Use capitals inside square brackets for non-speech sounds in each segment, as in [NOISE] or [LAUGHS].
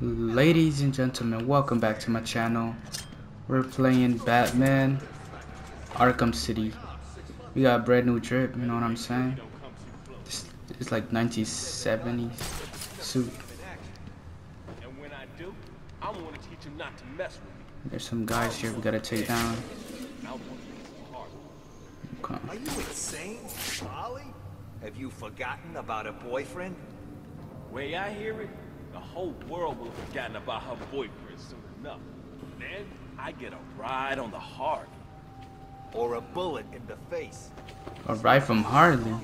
Ladies and gentlemen, welcome back to my channel. We're playing Batman Arkham City. We got a brand new drip, you know what I'm saying? It's, it's like 1970s suit. And when I do, I'm gonna teach him not to mess with me. There's some guys here we gotta take down. I want to hard. Okay. Are you insane, Molly? Have you forgotten about a boyfriend? Way I hear it, the whole world will have forgotten about her boyfriend soon enough. Then I get a ride on the Harley. Or a bullet in the face? A ride from Harley.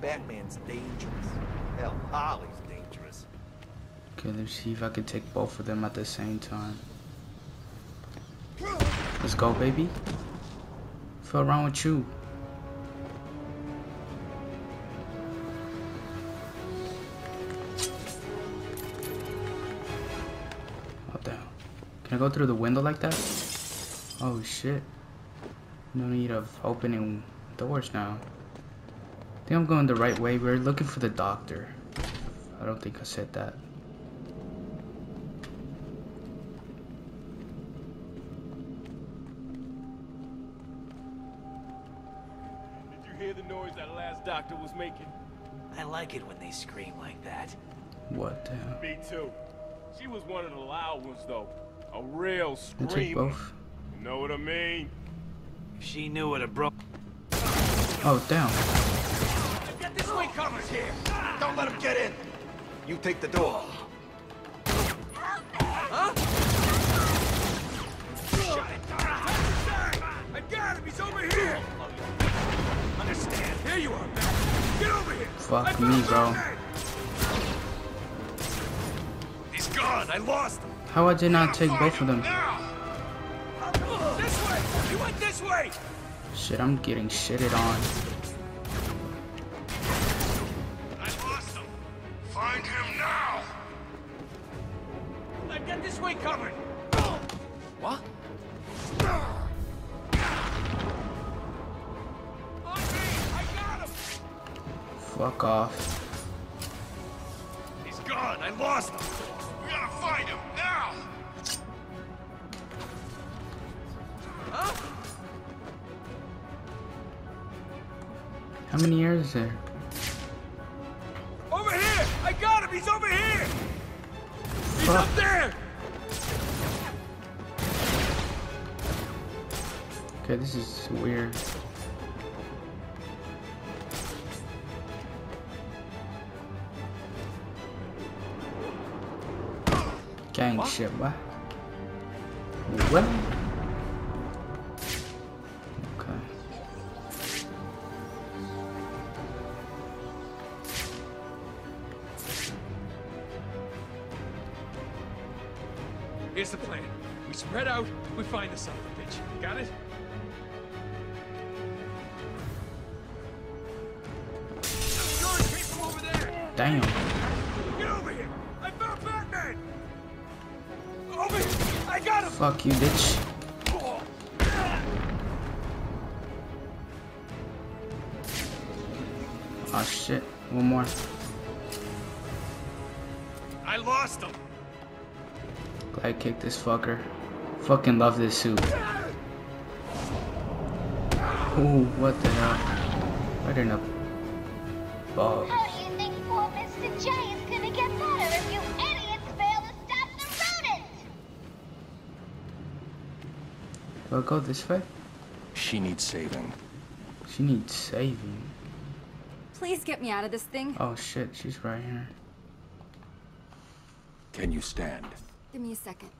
Batman's dangerous. Hell, Harley's dangerous. Okay, let's see if I can take both of them at the same time. Let's go, baby. Feel wrong with you? Can I go through the window like that? Oh shit. No need of opening doors now. I think I'm going the right way. We're looking for the doctor. I don't think I said that. Did you hear the noise that last doctor was making? I like it when they scream like that. What the hell? Me too. She was one of the loud ones though. A real I take both. You know what I mean? If she knew what a bro- Oh damn. Get this way covers here! Don't let him get in! You take the door. I got him. He's over here. Understand? Here you are, man. Get over here. Fuck me, bro. He's gone! I lost him! How I did not take both of them? This way. He went this way. Shit, I'm getting shitted on. I lost him. Find him now. I get this way covered. What? On me. I got him. Fuck off. He's gone! I lost him! How many years is there? Over here. I got him. He's over here. He's Fuck. up there. Okay, this is weird. Gang shit, what? What? Damn. Get over here. I found Batman. Over here. I got him. Fuck you, bitch. Oh shit. One more. I lost him! Glad kick this fucker. Fucking love this suit. Ooh, what the hell? Right in the balls. Do I go this way? She needs saving. She needs saving. Please get me out of this thing. Oh shit, she's right here. Can you stand? Give me a second.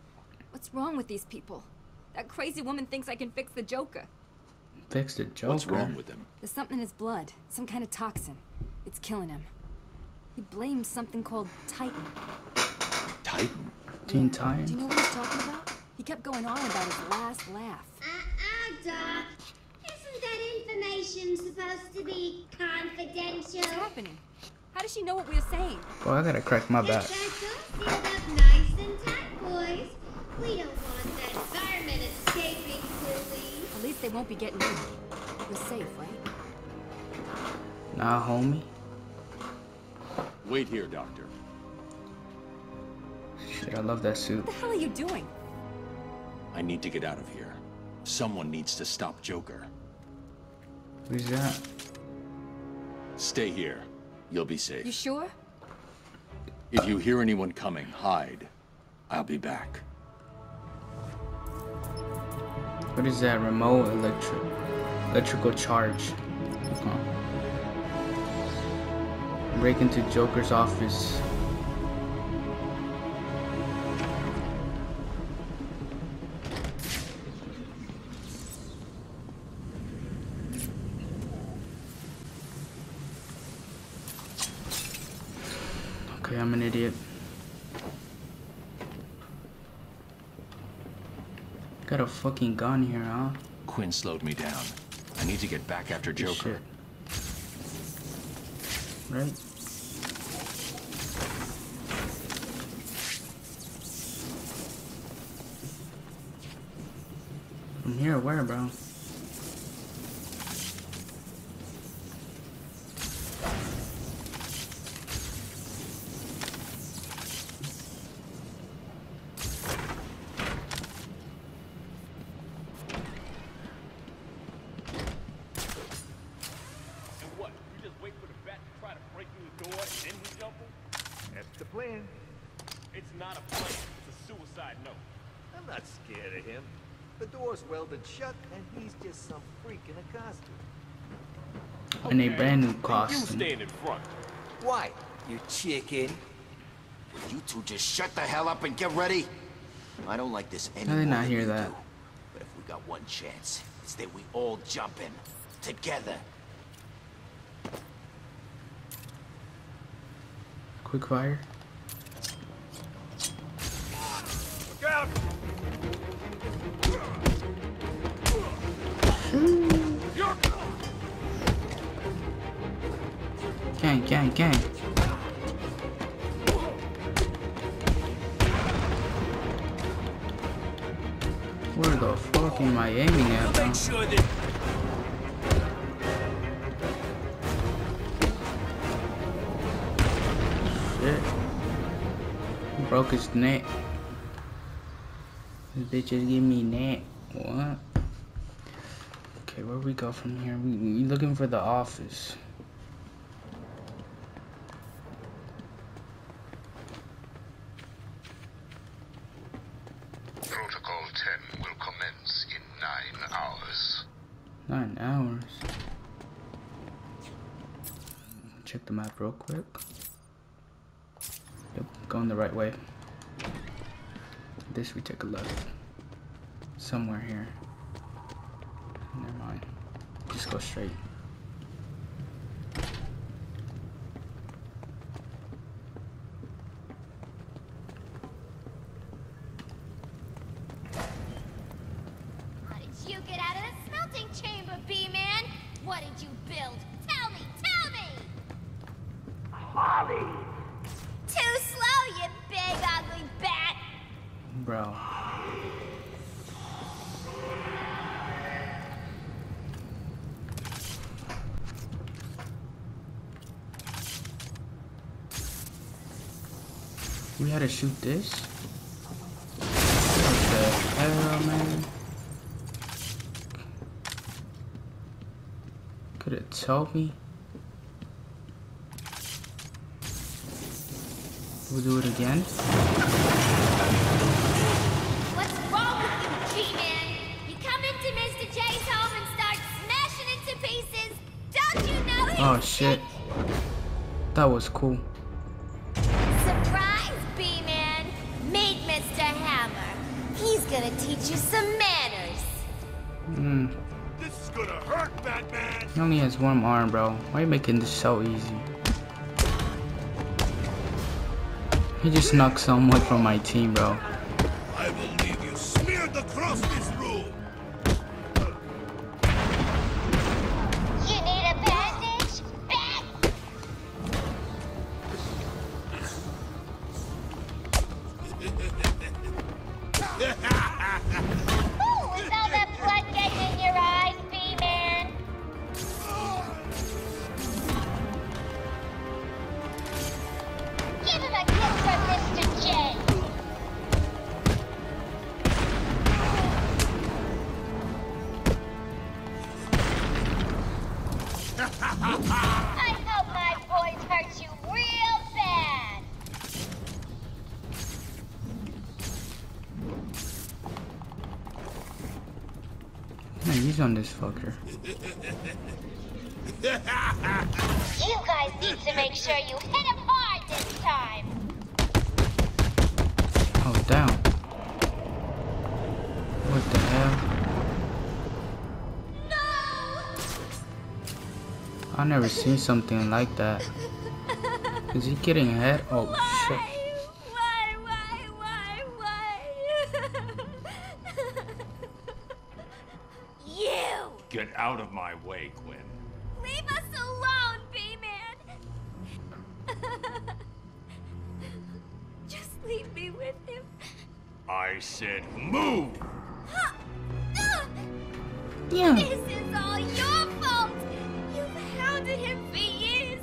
What's wrong with these people? That crazy woman thinks I can fix the Joker. Fix the Joker. What's wrong with him? There's something in his blood. Some kind of toxin. It's killing him. He blames something called Titan. Titan. Teen Titan? Do you know what he's talking about? He kept going on about his last laugh. Uh-uh, Doc. Isn't that information supposed to be confidential? What's happening? How does she know what we're saying? Boy, I gotta crack my back. Get that door up nice and tight, boys. We don't want that fireman escaping, silly. At least they won't be getting in. We're safe, right? Nah, homie. Wait here, Doctor. Shit, I love that suit. What the hell are you doing? I need to get out of here. Someone needs to stop Joker. Who's that? Stay here. You'll be safe. You sure? If you hear anyone coming, hide. I'll be back. What is that? Remote electric electrical charge. Huh. Break into Joker's office. Fucking gun here, huh? Quinn slowed me down. I need to get back after Good Joker. shit. Right? From here, where, bro? And what? You just wait for the bat to try to break through the door and then we jump him? That's the plan. It's not a plan. It's a suicide note. I'm not scared of him. The door's welded shut, and he's just some freak in a costume. In a Okay, brand new then You costume. stand in front. Why, you chicken? Will you two just shut the hell up and get ready? I don't like this any I did not hear that? do. But if we got one chance, it's that we all jump in. Together. Quick fire. Look out! Gang, gang, gang. Where the fuck am I aiming at, bro? Sure that Shit. Broke his neck. This bitch just give me neck. What? Okay, where we go from here? We, we looking for the office. Protocol 10 will commence in nine hours. Nine hours. Check the map real quick. Yep, going the right way. This we take a left. Somewhere here. Never mind. Just go straight. How did you get out of the smelting chamber, B-Man? What did you build? Holly! Too slow, you big ugly bat! Bro. We had to shoot this? What the hell, man? Could it tell me? We'll do it again? What's wrong with you, B-Man? You come into Mr. J's home and start smashing into pieces. Don't you know he's Oh shit. That was cool. Surprise, B-Man! Meet Mr. Hammer. He's gonna teach you some manners. Hmm. This is gonna hurt, Batman! He only has one arm, bro. Why are you making this so easy? He just knocked someone from my team, bro. On this fucker. [LAUGHS] You guys need to make sure you hit him hard this time. Oh, down. What the hell? No! I never seen something like that. Is he getting hit? Oh [LAUGHS] Get out of my way, Quinn. Leave us alone, B-Man! [LAUGHS] Just leave me with him. I said move! Yeah. This is all your fault! You've hounded him for years,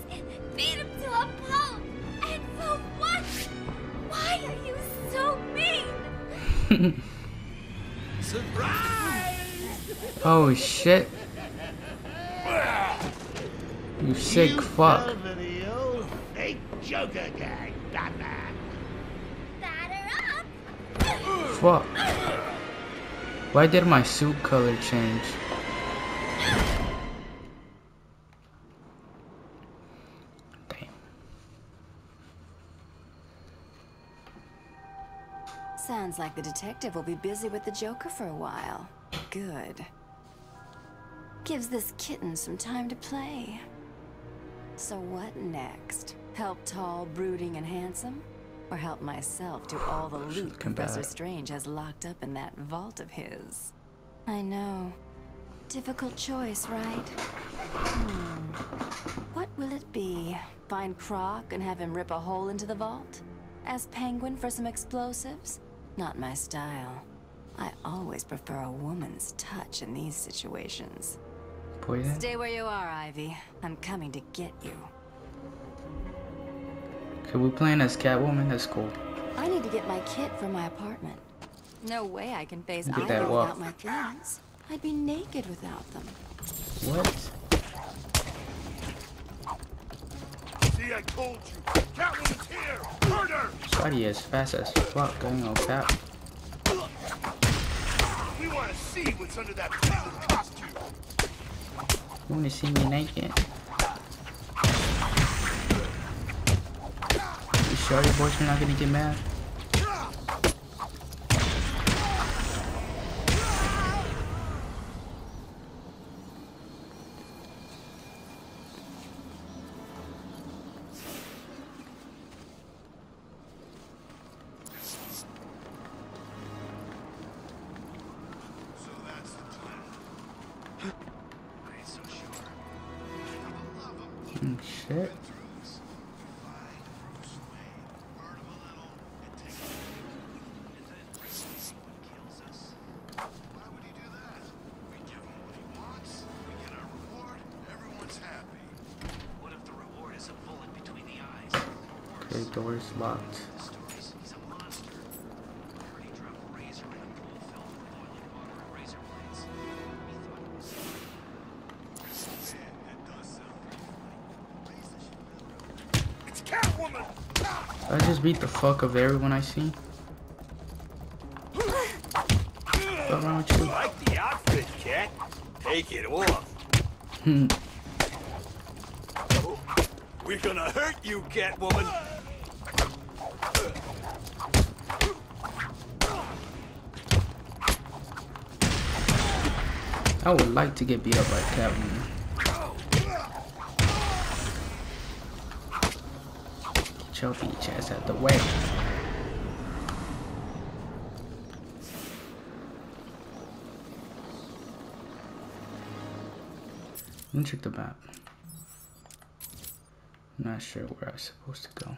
beat him to a pulp, and for what? Why are you so mean? [LAUGHS] Oh shit. You sick fuck. Video. Joker gang, Batman. Batter up! Fuck. Why did my suit color change? Damn. Sounds like the detective will be busy with the Joker for a while. Good. Gives this kitten some time to play. So what next? Help tall, brooding, and handsome? Or help myself to all the [SIGHS] loot Professor. Strange has locked up in that vault of his? I know. Difficult choice, right? Hmm. What will it be? Find Croc and have him rip a hole into the vault? Ask Penguin for some explosives? Not my style. I always prefer a woman's touch in these situations. Poison? Stay where you are, Ivy. I'm coming to get you. Okay, we're playing as Catwoman. That's cool. I need to get my kit from my apartment. No way I can face Get Ivy that without walk. my things. I'd be naked without them. What? See, I told you. Catwoman's here. Murder. Shotty is fast as fuck. Going on cap. We want to see what's under that penguin costume. You wanna see me naked? You sure your boys are not gonna get mad? Eyes? Okay, door's locked. Beat the fuck of everyone I see. What's wrong with you? Like the outfit, Cat. Take it off. Hmm. We're gonna hurt you, Catwoman. I would like to get beat up by Catwoman. Bitch ass out the way. Let me check the map. Not sure where I'm supposed to go.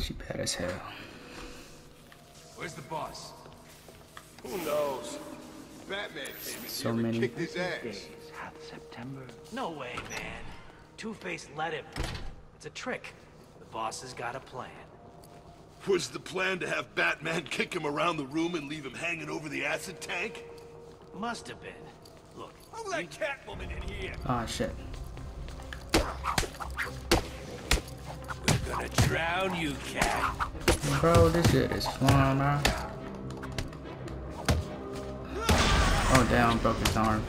She bad as hell. Where's the boss? Who knows? Batman came So here and many- kicked his ass. Days, half September. No way, man. Two-Face let him. It's a trick. The boss has got a plan. Was the plan to have Batman kick him around the room and leave him hanging over the acid tank? Must have been. Look, Who let Catwoman in here? Ah, shit. Gonna drown you, cat. Bro, this shit is flying, bro. Oh, damn, broke his arm.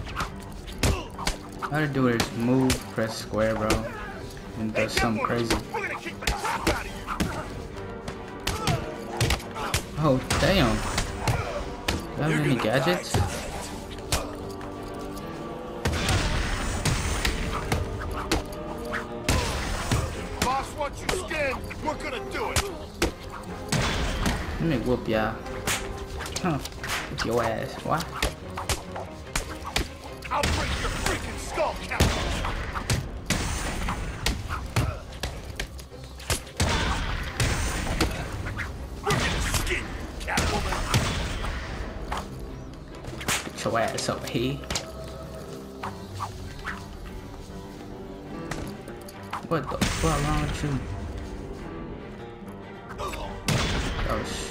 How to do it is move, press square, bro. And does something crazy. We're gonna kick the crap out of you. Oh, damn. Do I have any gadgets? Whoop ya. Huh. Whoop your ass. What? I'll break your freaking skull, Captain. We're gonna skin you, Catwoman. Get your ass over here. What the fuck wrong with you?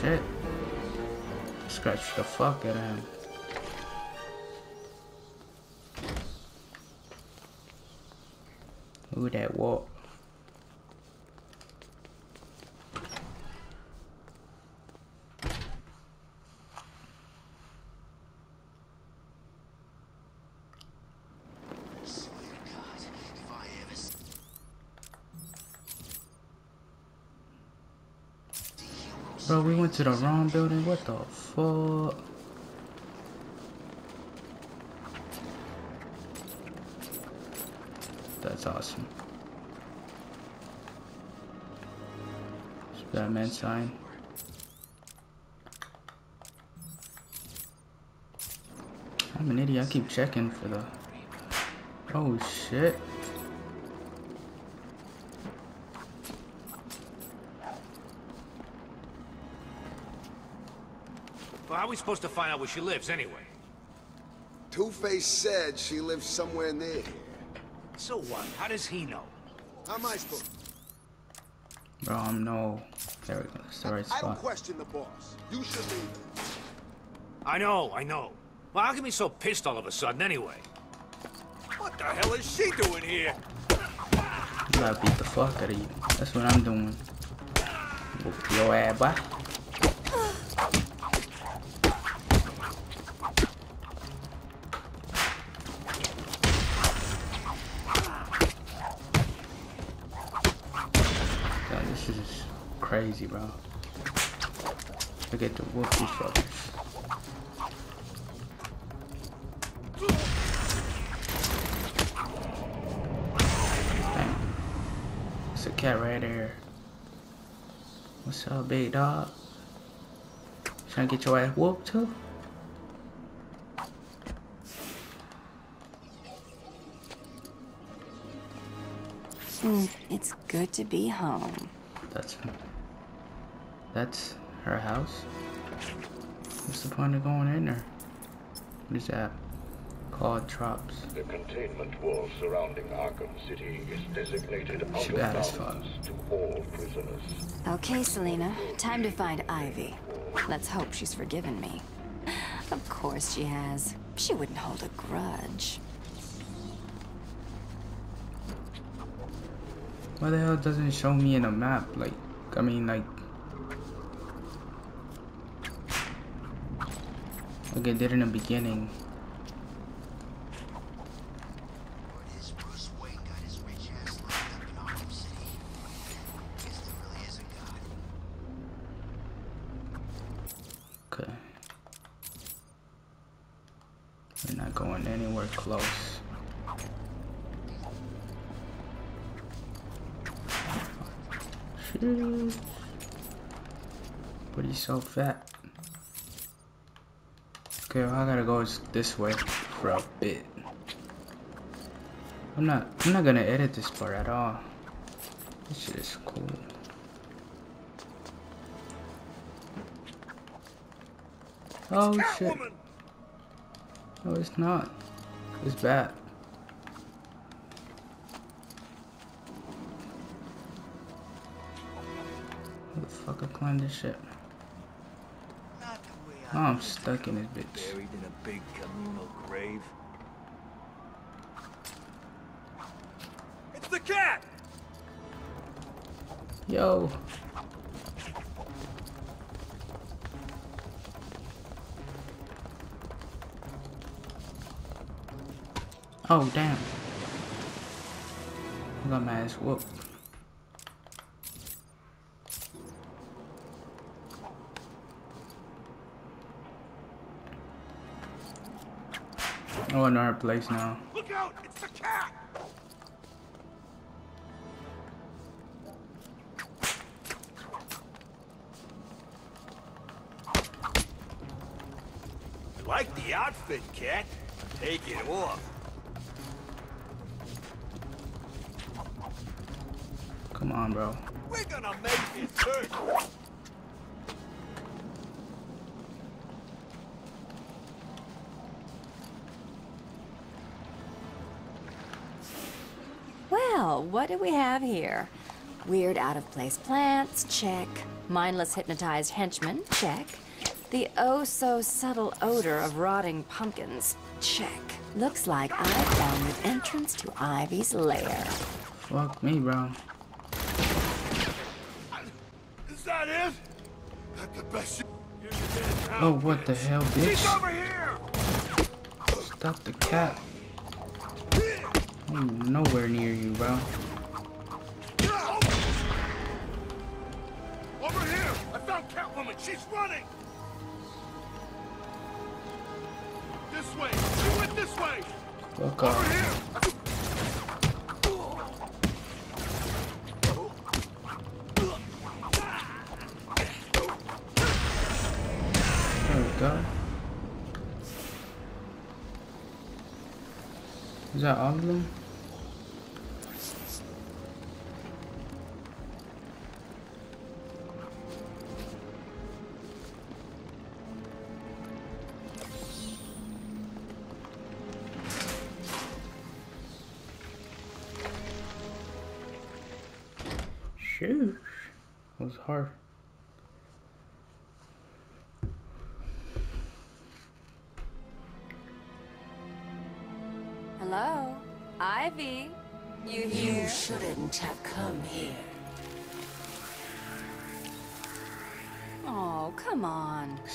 Shit. Scratch the fuck out of him. Who that walk? Swear to God, if I ever s- see heroes Bro, we went to the wrong building. What the fuck? That's awesome. It's Batman sign. I'm an idiot. I keep checking for the. Oh shit. well, how are we supposed to find out where she lives anyway? Two-Face said she lives somewhere near here. So what? How does he know? How am I supposed Bro, I'm no. There we go. That's the right I don't question the boss. You should leave. I know, I know. Well, how can be so pissed all of a sudden anyway? What the hell is she doing here? You gotta beat the fuck out of you. That's what I'm doing. Whoop your ass, boy. Crazy, bro. I get to whoop these fuckers. It's a cat right there. What's up, big dog? Trying to get your ass whooped too? Mm, it's good to be home. That's that's her house. What's the point of going in there? What is that? Called traps. The containment wall surrounding Arkham City is designated out She of bad as bounds to all prisoners. Okay, Selina. Time to find Ivy. Let's hope she's forgiven me. Of course she has. She wouldn't hold a grudge. Why the hell doesn't it show me in a map? Like, I mean, like, like it did in the beginning. Word is Bruce Wayne got his rich ass locked up in Arkham City. Guess there really is a God. Okay. We're not going anywhere close. Shit. But he's so fat. Okay, well, I gotta go this way for a bit. I'm not I'm not gonna edit this part at all. This shit is cool. Oh shit. No it's not. It's bad. How the fuck I climb this shit? Oh, I'm stuck in this bitch. Buried in a big communal grave. It's the cat! Yo. Oh, damn. I got my ass whooped. Oh, another place now. Look out! It's the cat! I like the outfit, cat. Take it off. Come on, bro. We're gonna make it hurt. Well, what do we have here? Weird out-of-place plants, check. Mindless hypnotized henchmen, check. The oh-so-subtle odor of rotting pumpkins, check. Looks like I found the entrance to Ivy's lair. Fuck me, bro. Is that it? That's the best. Oh, what the hell, He's bitch? over here! Stop the cat. I'm nowhere near you, bro. Is that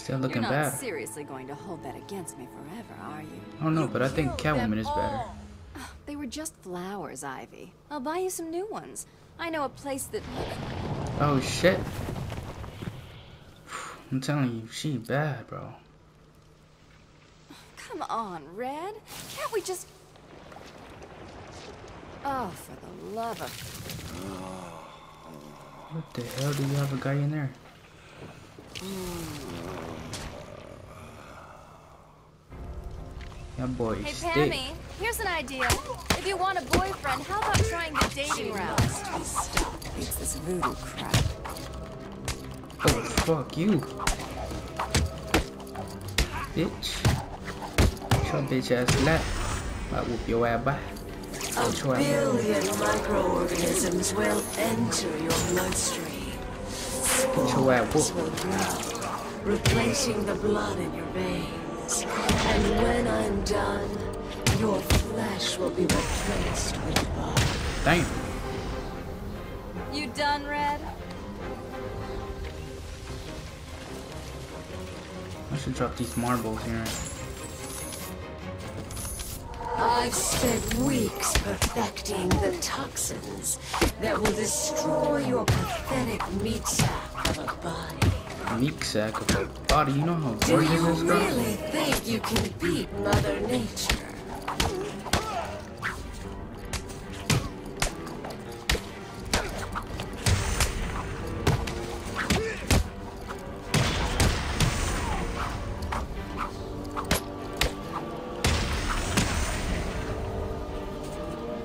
Still looking You're not bad. seriously going to hold that against me forever, are you? I don't know, but I think Catwoman is better. Ah, they were just flowers, Ivy. I'll buy you some new ones. I know a place that... Oh shit. [SIGHS] I'm telling you, she bad, bro. Come on, Red. Can't we just... Oh, for the love of... What the hell do you have a guy in there? Hmm. That boy Hey, stick. Pammy, here's an idea. If you want a boyfriend, how about trying the dating route? It's this voodoo crap. Oh fuck you. Bitch. Your bitch ass lap. I whoop your ass back. A Which one? billion microorganisms will enter your bloodstream. Spores will grow, replacing the blood in your veins. And when I'm done, your flesh will be replaced with blood. Damn. You done, Red? I should drop these marbles here. I've spent weeks perfecting the toxins that will destroy your pathetic meat sack of a body meek sack of a body. You know how gorgeous this girl. Do you really think you can beat Mother Nature?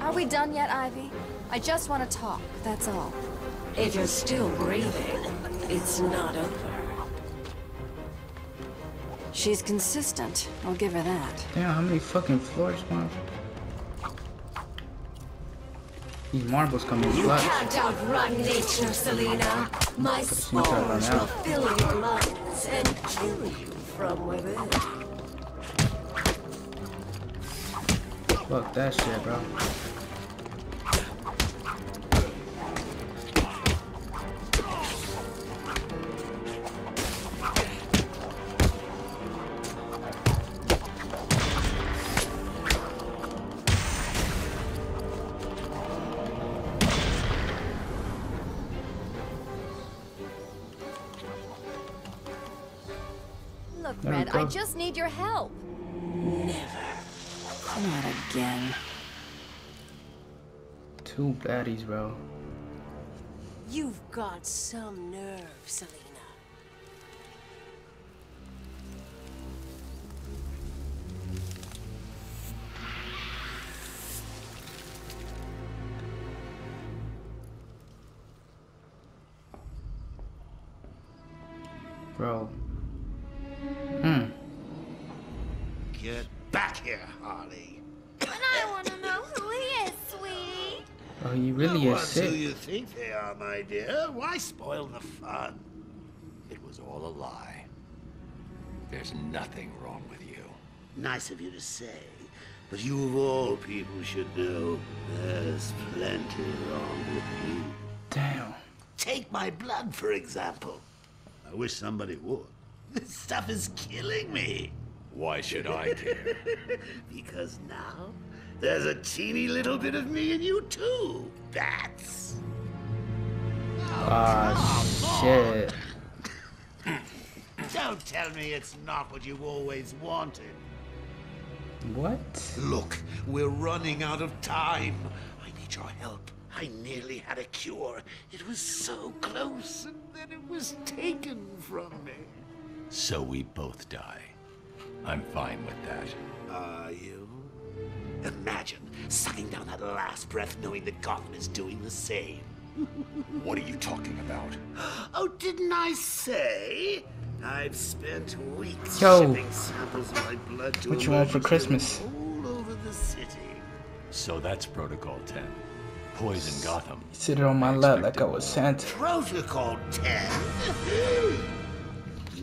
Are we done yet, Ivy? I just want to talk, that's all. If you're still breathing, it's not over. She's consistent, I'll give her that. Damn, how many fucking floors, man? These marbles come in You clutch. can't outrun nature, Selina. My sneak spores will fill your lungs and kill you from within. Fuck that shit, bro. Look, Red, I just need your help. Never. Not again. Two baddies, bro. You've got some nerve, Selina. Lie. There's nothing wrong with you. Nice of you to say, but you of all people should know there's plenty wrong with you. Damn. Take my blood, for example. I wish somebody would. This stuff is killing me. Why should I care? [LAUGHS] because now there's a teeny little bit of me in you too. Bats. Ah, shit. Don't tell me it's not what you always wanted. What? Look, we're running out of time. I need your help. I nearly had a cure. It was so close, and then it was taken from me. So we both die. I'm fine with that. Are you? Imagine sucking down that last breath knowing that Gotham is doing the same. What are you talking about? Oh, didn't I say? I've spent weeks Yo. shipping samples of my blood to What you want for Christmas? all over the city. So that's Protocol 10. Poison Gotham. Sit it on my lap like I was Santa. Protocol 10?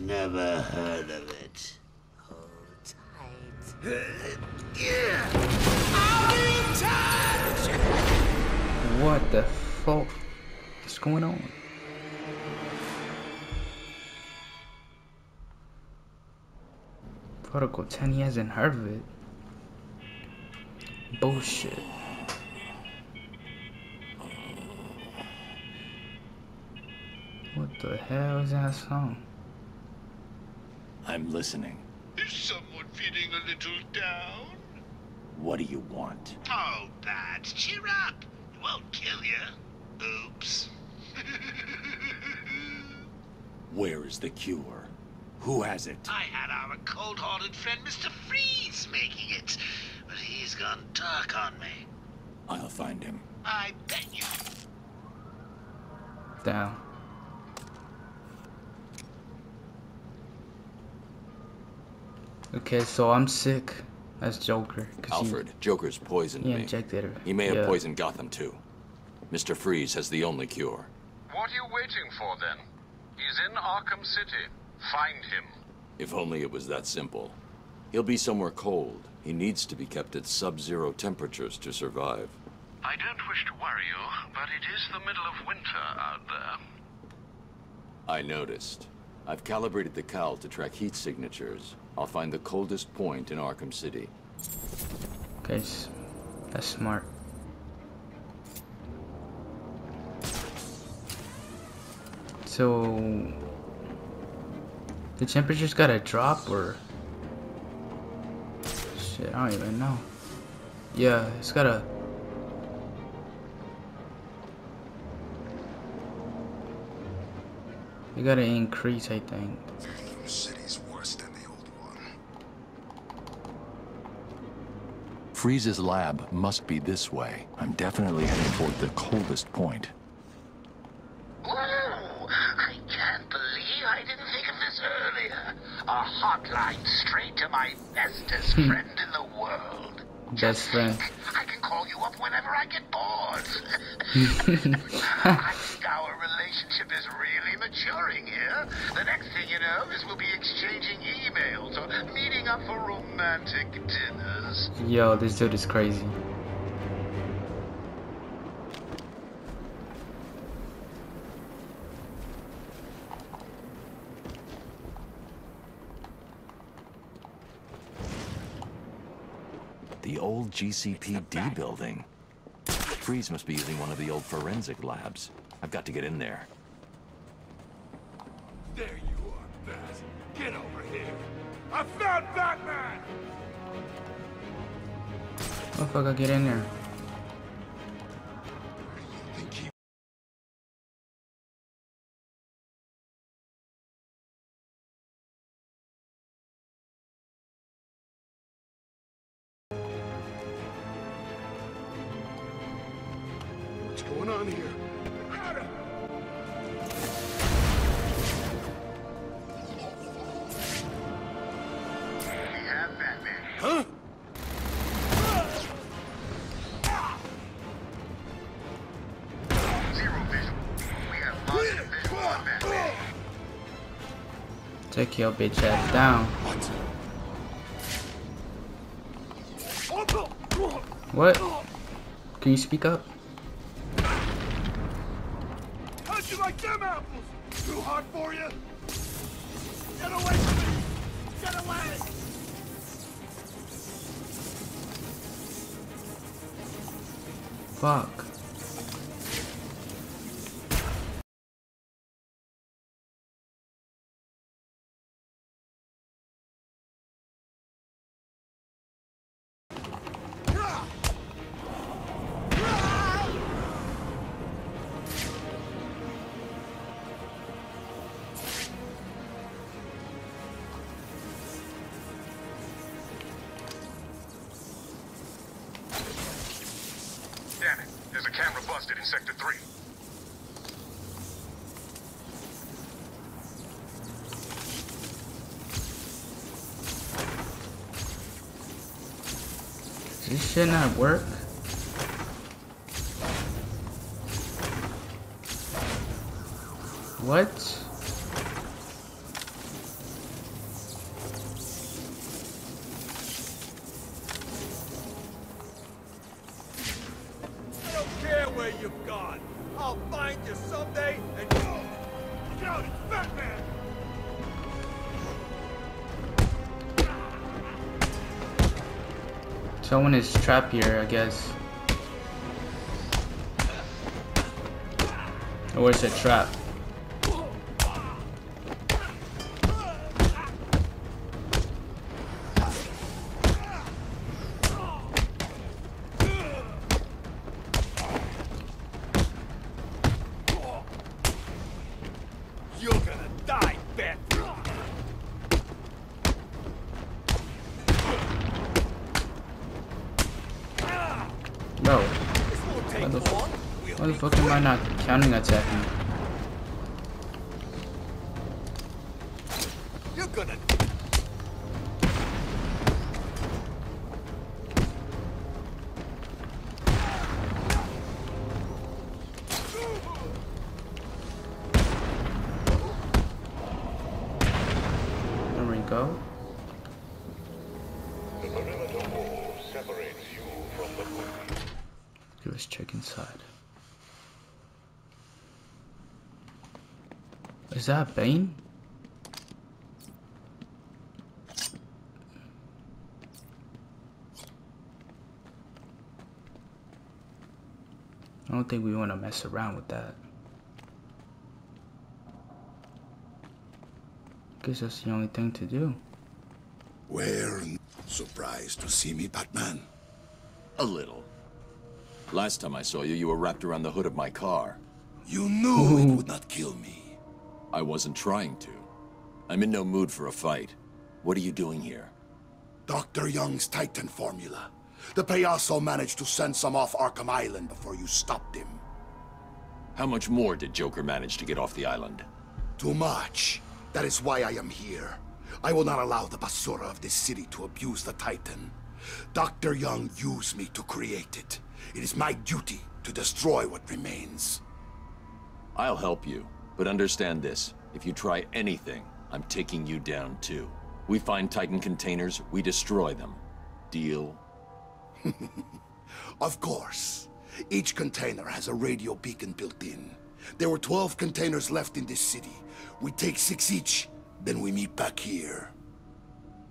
[LAUGHS] Never heard of it. Hold tight. Yeah. I'll in touch! What the fuck? What's going on? Protocol 10, he hasn't heard of it. Bullshit. What the hell is that song? I'm listening. Is someone feeling a little down? What do you want? Oh, Bats, cheer up. It won't kill you. Oops. Where is the cure? Who has it? I had our cold-hearted friend Mr. Freeze making it, but he's gone dark on me. I'll find him. I bet you. Down. Okay, so I'm sick as Joker. 'cause he- Alfred, Joker's poisoned He me. injected her. He may have Yeah. poisoned Gotham too. Mr. Freeze has the only cure. What are you waiting for then? He's in Arkham City. Find him. If only it was that simple. He'll be somewhere cold. He needs to be kept at sub-zero temperatures to survive. I don't wish to worry you, but it is the middle of winter out there. I noticed. I've calibrated the cowl to track heat signatures. I'll find the coldest point in Arkham City. Okay, that's smart. So the temperature's gotta drop or shit, I don't even know. Yeah, it's gotta You gotta increase, I think. Freeze's lab must be this way. I'm definitely heading toward the coldest point. Whoa! I can't believe I didn't think of this earlier. A hotline straight to my bestest Hmm. friend in the world. Best friend. I can call you up whenever I get bored. [LAUGHS] I think our relationship is really maturing here. The next thing you know is we'll be exchanging emails or meeting up for romantic dinners. Yo, this dude is crazy. The old GCPD building. Freeze must be using one of the old forensic labs. I've got to get in there. There you are, Baz. Get over here. I found Batman! What the fuck, I get in there. Take your bitch ass down. What? Can you speak up? How'd you like them apples? Too hot for you? Get away from me! Get away! Fuck. Shit not work? What? You've gone. I'll find you someday and go. Look out, it's Batman! Someone is trapped here, I guess. Or it's a trap. Counting attacking? Is that Bane? I don't think we want to mess around with that. Guess that's the only thing to do. Where surprised to see me, Batman? A little. Last time I saw you, you were wrapped around the hood of my car. You knew it would not kill me. I wasn't trying to. I'm in no mood for a fight. What are you doing here? Dr. Young's Titan formula. The Payaso managed to send some off Arkham Island before you stopped him. How much more did Joker manage to get off the island? Too much. That is why I am here. I will not allow the Basura of this city to abuse the Titan. Dr. Young used me to create it. It is my duty to destroy what remains. I'll help you, but understand this. If you try anything, I'm taking you down too. We find Titan containers, we destroy them. Deal? [LAUGHS] Of course. Each container has a radio beacon built in. There were 12 containers left in this city. We take six each, then we meet back here.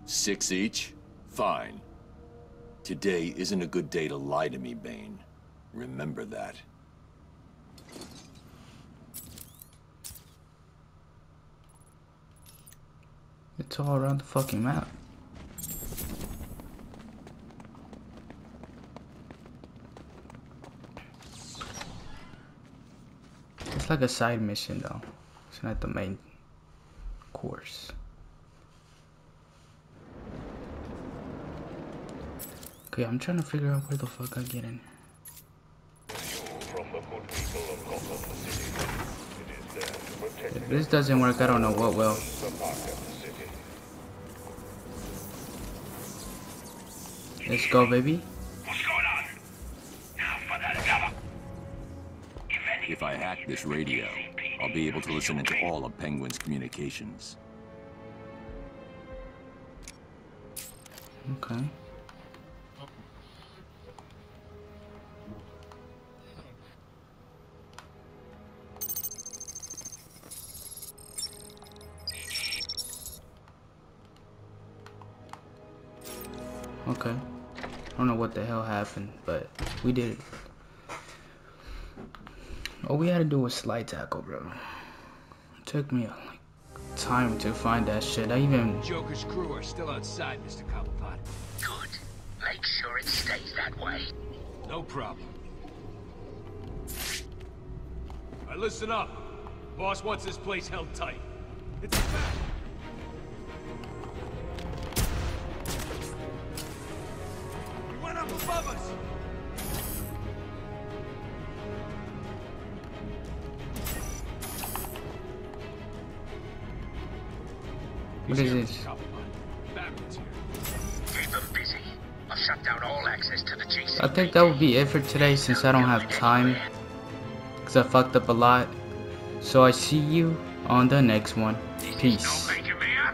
Six each? Fine. Today isn't a good day to lie to me, Bane. Remember that. It's all around the fucking map. It's like a side mission though. It's not the main course. Okay, I'm trying to figure out where the fuck I get in. If this doesn't work, I don't know what will. Let's go, baby. If I hack this radio, I'll be able to listen into all of Penguin's communications. Okay. Okay. I don't know what the hell happened, but we did it. All we had to do was slide tackle, bro. It took me like time to find that shit. I even Joker's crew are still outside, Mr. Cobblepot. Good. Make sure it stays that way. No problem. All right, listen up. Boss wants this place held tight. It's a fact. Think that would be it for today since I don't have time. Because I fucked up a lot. So I see you on the next one. Peace.